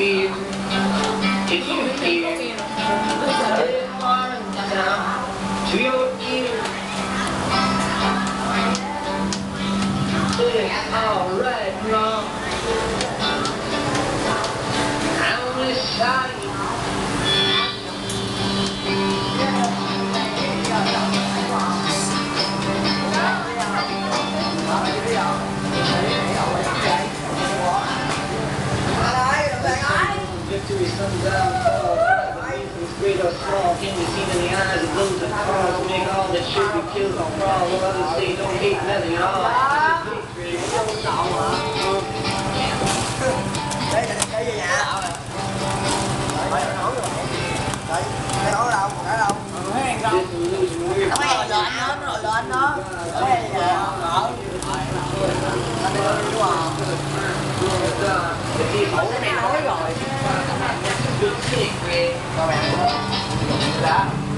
feel if you hear to your ear. It's alright now. I'm only sorry. Yeah. Comes down great or small, can be seen in the eyes of those that cause to make all that should be killed and crawl, while others say don't hate nothing at all. Victory. Đây là đây về nhà cái nấu đâu? Đâu? Lên đó Anh đi đi? Cái được cái Dạ về và bạn bảy luôn